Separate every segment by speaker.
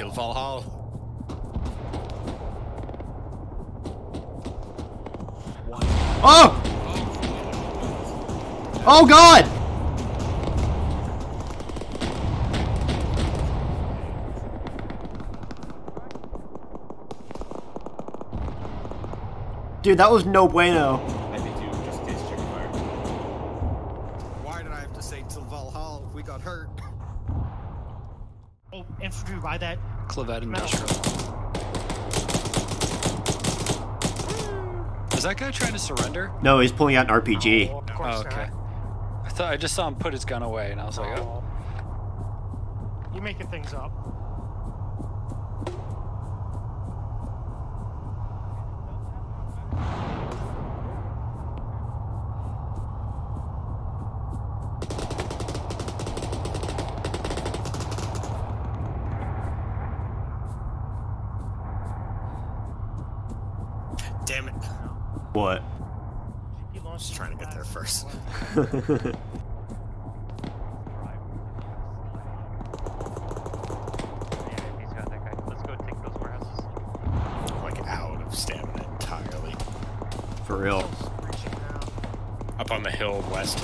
Speaker 1: kill Valhalla.
Speaker 2: Oh! Oh god! Dude, that was no bueno.
Speaker 3: I did too, just in chicken fire.
Speaker 1: Why did I have to say till Valhalla if we got hurt?
Speaker 4: Oh, infantry by that.
Speaker 5: Clavette
Speaker 4: Metal.
Speaker 5: Industrial. Hmm. Is that guy trying to surrender?
Speaker 2: No, he's pulling out an RPG.
Speaker 4: Oh, oh, of
Speaker 5: Oh, okay. I thought I just saw him put his gun away, and I was like, oh.
Speaker 4: not. You making things up.
Speaker 1: Damn it.
Speaker 2: What?
Speaker 1: Just trying to get there first.
Speaker 6: Yeah, he's got that guy. Let's go take those warehouses.
Speaker 1: I'm like out of stamina entirely.
Speaker 2: For real.
Speaker 1: Up on the hill west.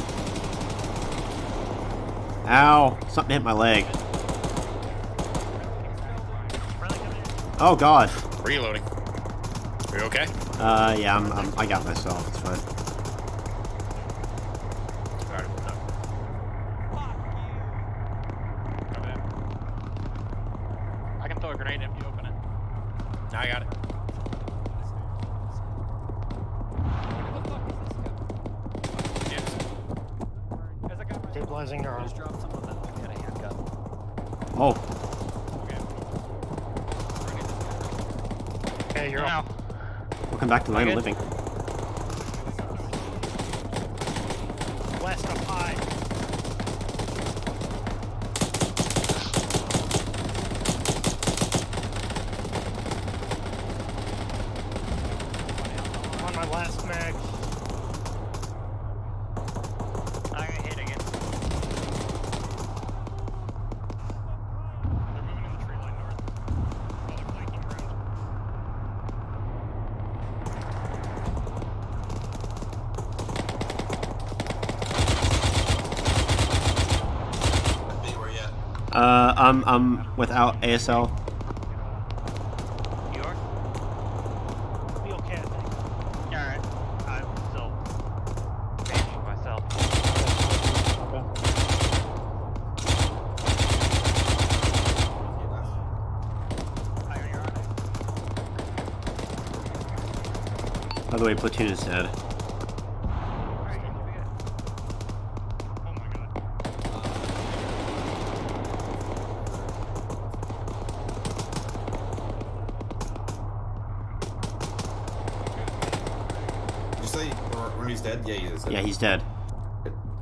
Speaker 2: Ow! Something hit my leg.
Speaker 4: Friendly coming in.
Speaker 2: Oh god.
Speaker 1: Reloading. Are you okay?
Speaker 2: Uh, yeah, I'm, I'm, I got myself. It's fine.
Speaker 1: Alright, we're. Come in.
Speaker 6: I can throw a grenade if you open it.
Speaker 1: Now I got it.
Speaker 4: Stabilizing your arm.
Speaker 2: Oh,
Speaker 4: Okay, you're
Speaker 6: Now,
Speaker 2: welcome back to land of living.
Speaker 4: West up high. I'm on my last mag.
Speaker 6: I'm gonna hit again.
Speaker 4: They're moving in the tree line north. Oh, they're flanking around.
Speaker 3: Hey, where you at?
Speaker 2: Uh, I'm, I'm without ASL.
Speaker 6: You are?
Speaker 4: Be okay, I think.
Speaker 6: Alright. I'm still managing myself. Higher, you're on it.
Speaker 2: By the way, platoon is dead.
Speaker 6: Alright, you be good.
Speaker 4: Oh my god.
Speaker 3: Did you say Rooney's dead? Yeah, he is.
Speaker 2: Yeah, he's dead.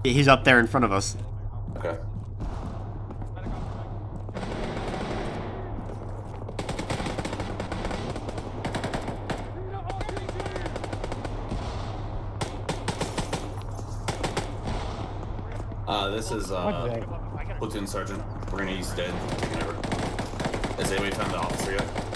Speaker 2: He's up there in front of us.
Speaker 3: Okay. Uh, this is uh,
Speaker 4: I got
Speaker 3: platoon sergeant. Rooney's dead. Taking over. Has anybody found the officer yet?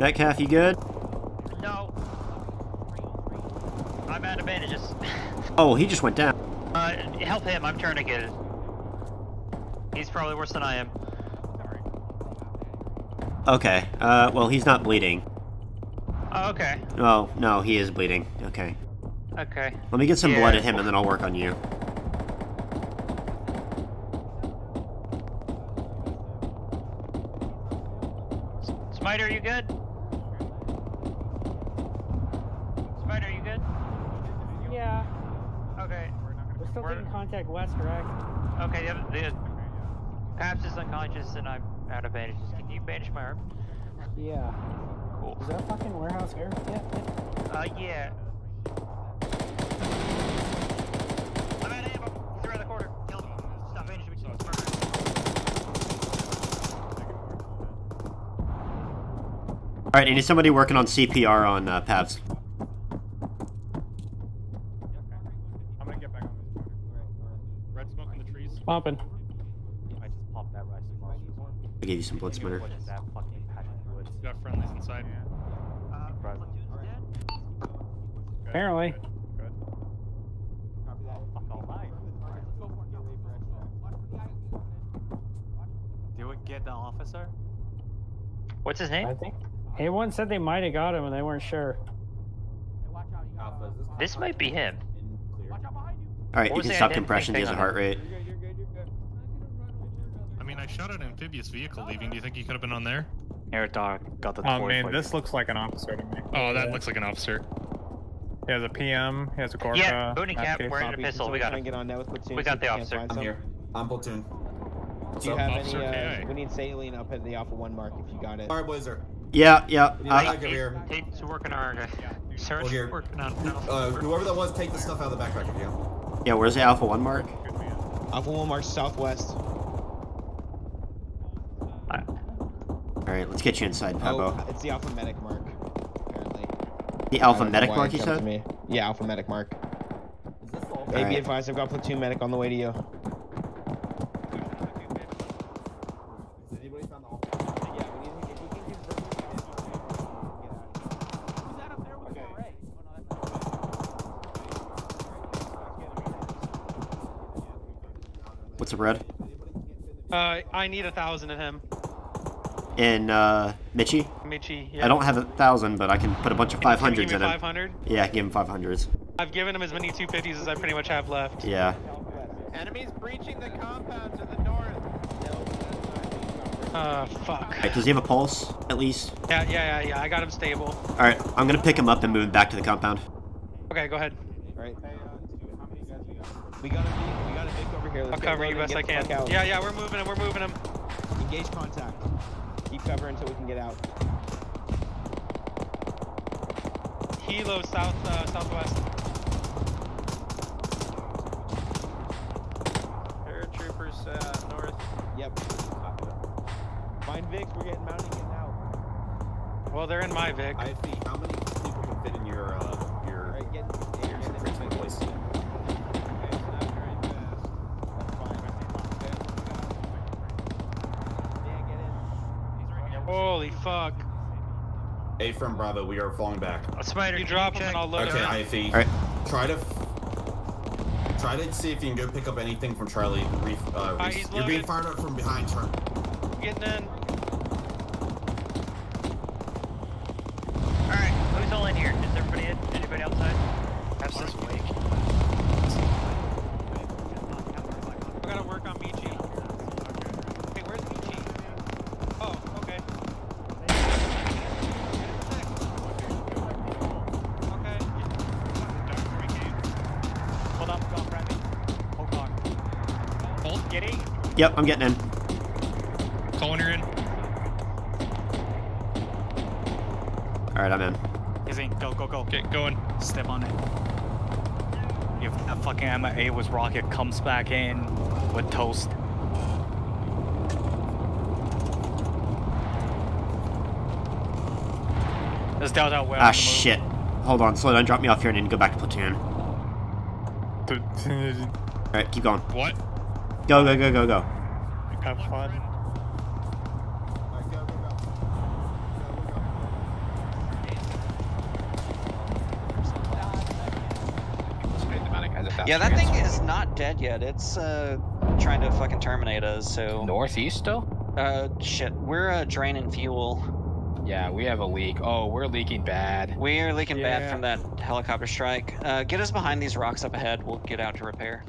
Speaker 2: Metcalf, you good?
Speaker 6: No. I'm out of bandages.
Speaker 2: Oh, he just went down.
Speaker 6: Uh, help him. I'm tourniqueted. He's probably worse than I am.
Speaker 2: Okay. Uh, well, he's not bleeding.
Speaker 6: Oh, okay.
Speaker 2: Oh, no, he is bleeding. Okay.
Speaker 6: Okay.
Speaker 2: Let me get some
Speaker 6: Yeah.
Speaker 2: blood at him and then I'll work on you.
Speaker 6: Spider, you good? Spider, you good?
Speaker 4: Yeah.
Speaker 6: Okay.
Speaker 4: We're still
Speaker 6: We're-
Speaker 4: taking contact west, correct?
Speaker 6: Okay, the the Pabst is unconscious and I'm out of bandages. Can you bandage my arm?
Speaker 4: Yeah.
Speaker 6: Cool.
Speaker 4: Is that fucking warehouse here? Yeah. yeah.
Speaker 6: Uh, yeah. I'm out of ammo. He's around the corner. Kill him. Stop bandaging me. It's murder.
Speaker 2: All right, I need somebody working on CPR on uh, Pabst.
Speaker 7: I'm gonna get back on this corner. Red smoke in the trees.
Speaker 4: Pumping.
Speaker 8: I just popped that rice and
Speaker 2: I gave you some blood splitter.
Speaker 8: What is that fucking passion woods?
Speaker 7: We got friendlies inside.
Speaker 6: Uh,
Speaker 8: Right.
Speaker 6: platoon's?
Speaker 7: Good.
Speaker 4: Apparently.
Speaker 7: Good.
Speaker 8: Fuck all mine. Do we get the officer?
Speaker 6: What's his name?
Speaker 4: I think. A1 said they might have got him and they weren't sure.
Speaker 3: Alpha, is this
Speaker 6: This might be him.
Speaker 3: In clear?
Speaker 2: All right, you can stop compression. He has a
Speaker 6: thing
Speaker 2: heart
Speaker 6: on
Speaker 2: rate.
Speaker 7: I mean, I shot an amphibious vehicle leaving. Do you think he could have been on there?
Speaker 8: Air dog got the
Speaker 9: Oh man,
Speaker 8: for
Speaker 9: this looks like an officer to me.
Speaker 7: Oh, that looks like an officer.
Speaker 9: He has a PM, he has a Gorka.
Speaker 6: Yeah, booty cap,
Speaker 9: Map
Speaker 6: wearing a pistol. We got him.
Speaker 10: get on now with platoon.
Speaker 6: We got
Speaker 10: if
Speaker 6: the officer.
Speaker 3: I'm
Speaker 10: some.
Speaker 3: here. I'm platoon.
Speaker 10: Do you
Speaker 7: up,
Speaker 10: have
Speaker 7: Officer
Speaker 10: any? Uh, we need saline up at the Alpha One mark if you got it.
Speaker 3: Fireblazer.
Speaker 2: Yeah, yeah.
Speaker 3: We need
Speaker 2: Uh,
Speaker 3: a back here.
Speaker 6: Tate's working on our search.
Speaker 3: Well, here.
Speaker 6: Working on.
Speaker 3: Uh, whoever that was, take the stuff out of the backpack if you can.
Speaker 2: Yeah. Where's the Alpha One mark?
Speaker 10: Alpha One mark southwest.
Speaker 2: All right, let's get you inside, Pabo.
Speaker 10: Oh, it's the Alpha Medic mark. Apparently.
Speaker 2: the
Speaker 10: I
Speaker 2: Alpha Medic mark,
Speaker 10: it
Speaker 2: you
Speaker 10: to
Speaker 2: said?
Speaker 10: me. Yeah, Alpha Medic mark.
Speaker 3: Is this all?
Speaker 10: Hey, be advised, I've got platoon medic on the way to you.
Speaker 3: Has anybody found the officer?
Speaker 10: Yeah, we need to if we can confirm get out.
Speaker 2: What's the red?
Speaker 4: Uh, I need a thousand of him.
Speaker 2: In uh, Michi?
Speaker 4: Michi.
Speaker 2: I don't have a thousand, but I can put a bunch of five
Speaker 4: Can you
Speaker 2: hundreds
Speaker 4: give
Speaker 2: in him.
Speaker 4: 500?
Speaker 2: Yeah, I can give him five hundreds.
Speaker 4: I've given him as many 250s as I pretty much have left.
Speaker 2: Yeah.
Speaker 7: Enemies breaching the compound to the north.
Speaker 4: Uh, fuck.
Speaker 2: Alright, does he have a pulse, at least?
Speaker 4: Yeah, yeah, yeah, yeah. I got him stable.
Speaker 2: Alright, I'm gonna pick him up and move him back to the compound.
Speaker 4: Okay, go ahead.
Speaker 10: Alright. We got a Vic, we got a Vic over here. Let's
Speaker 4: I'll
Speaker 10: get
Speaker 4: cover you
Speaker 10: and
Speaker 4: best I can. Yeah, yeah, we're moving him. We're moving him.
Speaker 10: Engage contact. Keep cover until we can get out.
Speaker 4: Hilo south, uh, southwest.
Speaker 7: Paratroopers uh, north.
Speaker 10: Yep. Find Vicks, we're getting mounted and getting out.
Speaker 4: Well, they're in my Vic.
Speaker 3: I see. How many
Speaker 4: Holy fuck.
Speaker 3: A from Bravo, we are falling back.
Speaker 6: A spider.
Speaker 4: You
Speaker 6: can
Speaker 4: drop him
Speaker 6: check?
Speaker 4: and I'll load
Speaker 3: Okay,
Speaker 4: him.
Speaker 3: IFE.
Speaker 2: Alright.
Speaker 3: Try to try to see if you can go pick up anything from Charlie. Re- uh,
Speaker 4: Alright,
Speaker 3: re-
Speaker 4: he's
Speaker 3: you're being fired up from behind, Charlie.
Speaker 4: Getting in.
Speaker 6: Alright, who's all in here? Is everybody in? Anybody outside?
Speaker 5: Perhaps
Speaker 4: on.
Speaker 8: Hold. Get in.
Speaker 2: Yep, I'm getting in.
Speaker 7: Call when you're in.
Speaker 2: Alright, I'm in.
Speaker 8: He's in. Go, go, go.
Speaker 7: Get going.
Speaker 8: Step on it. If that fucking MA was rocket comes back in with toast. Let's doubt out well.
Speaker 2: Ah, shit. Hold on, slow down, drop me off here and then go back to platoon. Alright, keep going.
Speaker 7: What?
Speaker 2: Go, go, go, go, go.
Speaker 9: Have fun.
Speaker 3: Alright, go, go, go.
Speaker 11: Yeah, that thing is not dead yet. It's uh trying to fucking terminate us. So
Speaker 5: Northeast still?
Speaker 11: uh shit, we're uh, draining fuel.
Speaker 5: Yeah, we have a leak. Oh, we're leaking bad.
Speaker 11: We are leaking bad from that helicopter strike. Uh, get us behind these rocks up ahead. We'll get out to repair.